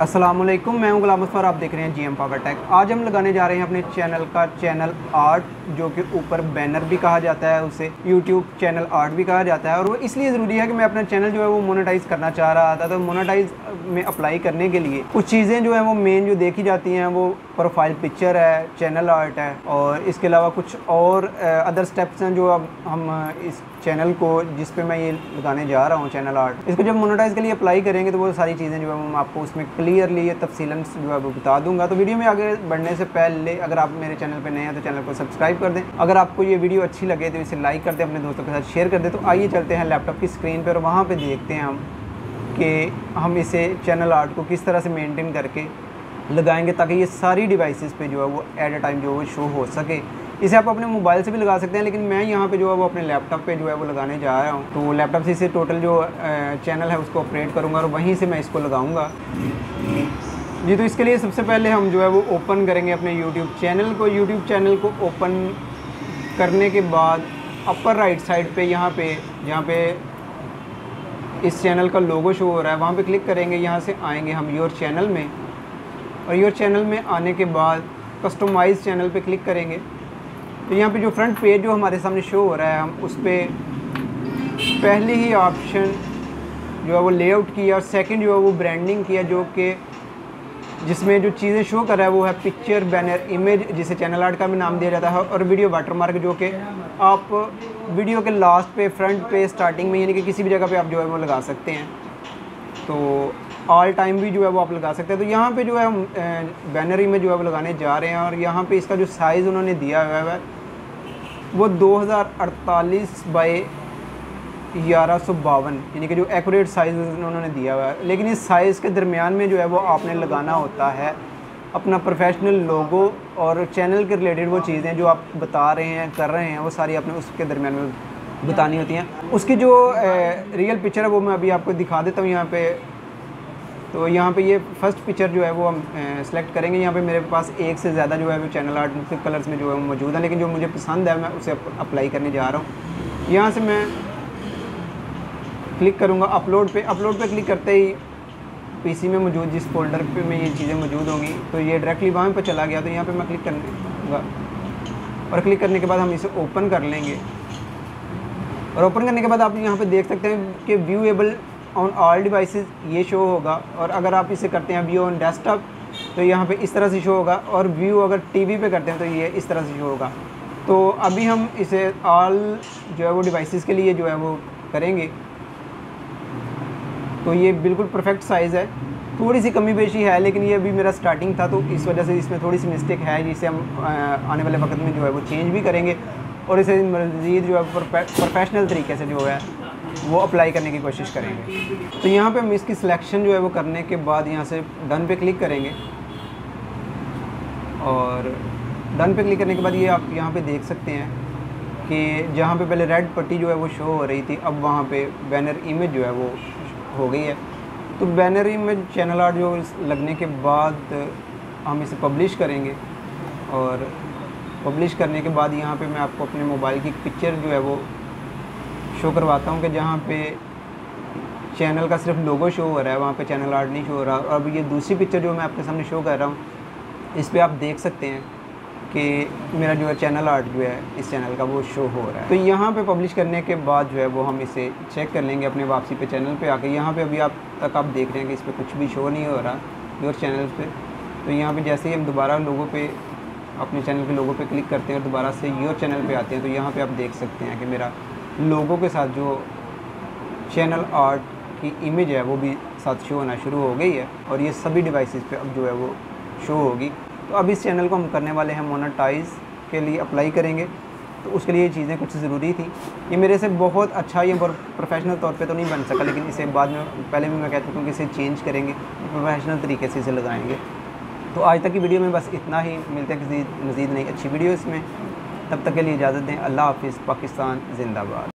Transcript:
असलम मैं हूँ गुलाम मुस्तफ़ा आप देख रहे हैं जी एम पावर टेक आज हम लगाने जा रहे हैं अपने चैनल का चैनल आर्ट, जो कि ऊपर बैनर भी कहा जाता है, उसे यूट्यूब चैनल आर्ट भी कहा जाता है, और वो इसलिए ज़रूरी है कि मैं अपना चैनल जो है वो मोनेटाइज करना चाह रहा था तो मोनेटाइज में अप्लाई करने के लिए कुछ चीज़ें जो हैं वो मेन जो देखी जाती हैं, वो प्रोफ़ाइल पिक्चर है, चैनल आर्ट है और इसके अलावा कुछ और अदर स्टेप्स हैं जो अब हम इस चैनल को, जिस पे मैं ये लगाने जा रहा हूँ, चैनल आर्ट, इसको जब मोनेटाइज के लिए अप्लाई करेंगे तो वो सारी चीज़ें जो है मैं आपको उसमें क्लियरली तफसीला जो है वो बता दूँगा। तो वीडियो में आगे बढ़ने से पहले अगर आप मेरे चैनल पर नए हैं तो चैनल को सब्सक्राइब कर दें। अगर आपको ये वीडियो अच्छी लगे तो इसे लाइक कर दें, अपने दोस्तों के साथ शेयर कर दें। तो आइए चलते हैं लैपटॉप की स्क्रीन पर और वहाँ पर देखते हैं हम कि हम इसे चैनल आर्ट को किस तरह से मेनटेन करके लगाएँगे ताकि ये सारी डिवाइसेस पे जो है वो एट अ टाइम जो है वो शो हो सके। इसे आप अपने मोबाइल से भी लगा सकते हैं, लेकिन मैं यहाँ पे जो है वो अपने लैपटॉप पे जो है वो लगाने जा रहा हूँ। तो लैपटॉप से इसे टोटल जो चैनल है उसको ऑपरेट करूँगा और वहीं से मैं इसको लगाऊँगा। जी तो इसके लिए सबसे पहले हम जो है वो ओपन करेंगे अपने यूट्यूब चैनल को। यूट्यूब चैनल को ओपन करने के बाद अपर राइट साइड पे यहाँ पे, जहाँ पे इस चैनल का लोगो शो हो रहा है, वहाँ पे क्लिक करेंगे, यहाँ से आएँगे हम योर चैनल में। और योर चैनल में आने के बाद कस्टमाइज चैनल पे क्लिक करेंगे। तो यहाँ पे जो फ्रंट पेज जो हमारे सामने शो हो रहा है, हम उस पर पहले ही ऑप्शन जो है वो लेआउट किया और सेकंड जो है वो ब्रांडिंग किया जो कि जिसमें जो चीज़ें शो कर रहा है वो है पिक्चर बैनर इमेज जिसे चैनल आर्ट का भी नाम दिया जाता है और वीडियो वाटरमार्क जो कि आप वीडियो के लास्ट पे फ्रंट पे स्टार्टिंग में यानी कि किसी भी जगह पे आप जो है वो लगा सकते हैं। तो ऑल टाइम भी जो है वो आप लगा सकते हैं। तो यहाँ पे जो है हम बैनर में जो है वो लगाने जा रहे हैं और यहाँ पे इसका जो साइज़ उन्होंने दिया हुआ है वो दो हज़ार अड़तालीस बाई ग्यारह सौ बावन यानी कि जो एक्यूरेट साइज़ उन्होंने दिया हुआ है। लेकिन इस साइज़ के दरमियान में जो है वो आपने लगाना होता है अपना प्रोफेशनल लोगो और चैनल के रिलेटेड वो चीज़ें जो आप बता रहे हैं कर रहे हैं वो सारी आपने उसके दरमियान में बतानी होती हैं। उसकी जो ए, रियल पिक्चर है वो मैं अभी आपको दिखा देता हूँ यहाँ पे। तो यहाँ पे ये फ़र्स्ट पिक्चर जो है वो हम सेलेक्ट करेंगे। यहाँ पे मेरे पास एक से ज़्यादा जो है वो चैनल आर्ट मुख्य कलर्स में जो है वो मौजूद है, लेकिन जो मुझे पसंद है, मैं उसे अप्लाई करने जा रहा हूँ। यहाँ से मैं क्लिक करूँगा अपलोड पे। अपलोड पे क्लिक करते ही पीसी में मौजूद, जिस फोल्डर पे में ये चीज़ें मौजूद होंगी तो ये डायरेक्टली वहाँ पर चला गया। तो यहाँ पर मैं क्लिक करूँगा और क्लिक करने के बाद हम इसे ओपन कर लेंगे। और ओपन करने के बाद आप यहाँ पर देख सकते हैं कि viewable on all devices ये शो होगा। और अगर आप इसे करते हैं व्यू ऑन डेस्कटॉप तो यहाँ पे इस तरह से शो होगा। और व्यू अगर टीवी पे करते हैं तो ये इस तरह से शो होगा। तो अभी हम इसे ऑल जो है वो डिवाइसेस के लिए जो है वो करेंगे। तो ये बिल्कुल परफेक्ट साइज़ है। थोड़ी सी कमी बेशी है, लेकिन ये अभी मेरा स्टार्टिंग था तो इस वजह से इसमें थोड़ी सी मिस्टेक है, जिसे हम आने वाले वक्त में जो है वो चेंज भी करेंगे। और इसे मज़ीद जो है प्रोफेशनल तरीके से जो है वो अप्लाई करने की कोशिश करेंगे। तो यहाँ पे हम इसकी सिलेक्शन जो है वो करने के बाद यहाँ से डन पे क्लिक करेंगे। और डन पे क्लिक करने के बाद ये आप यहाँ पे देख सकते हैं कि जहाँ पे पहले रेड पट्टी जो है वो शो हो रही थी, अब वहाँ पे बैनर इमेज जो है वो हो गई है। तो बैनर इमेज चैनल आर्ट जो लगने के बाद हम इसे पब्लिश करेंगे। और पब्लिश करने के बाद यहाँ पे मैं आपको अपने मोबाइल की पिक्चर जो है वो शो करवाता हूँ कि जहाँ पे चैनल का सिर्फ़ लोगो शो हो रहा है, वहाँ पे चैनल आर्ट नहीं शो हो रहा। और अब ये दूसरी पिक्चर जो मैं आपके सामने शो कर रहा हूँ, इस पर आप देख सकते हैं कि मेरा जो है चैनल आर्ट जो है, इस चैनल का वो शो हो रहा है। तो यहाँ पे पब्लिश करने के बाद जो है, वो हम इसे चेक कर लेंगे अपने वापसी पे, चैनल पे आके। यहाँ पे अभी आप तक आप देख रहे हैं कि इस पर कुछ भी शो नहीं हो रहा योर चैनल पे। तो यहाँ पे जैसे ही हम दोबारा लोगों पे, अपने चैनल के लोगों पे क्लिक करते हैं और दोबारा से योर चैनल पर आते हैं तो यहाँ पर आप देख सकते हैं कि मेरा लोगों के साथ जो चैनल आर्ट की इमेज है, वो भी साथ शो होना शुरू हो गई है और ये सभी डिवाइसेस पे अब जो है वो शो होगी। तो अब इस चैनल को हम करने वाले हैं मोनेटाइज के लिए अप्लाई करेंगे। तो उसके लिए ये चीज़ें कुछ ज़रूरी थी। ये मेरे से बहुत अच्छा ये प्रोफेशनल तौर पे तो नहीं बन सका, लेकिन इसे बाद में, पहले भी मैं कह चुका हूँ कि इसे चेंज करेंगे प्रोफेशनल तरीके से इसे लगाएँगे। तो आज तक की वीडियो में बस इतना ही। मिलते हैं किसी मज़ीद नई अच्छी वीडियो इसमें। तब तक के लिए इजाज़त दें। अल्लाह हाफिज़ पाकिस्तान जिंदाबाद।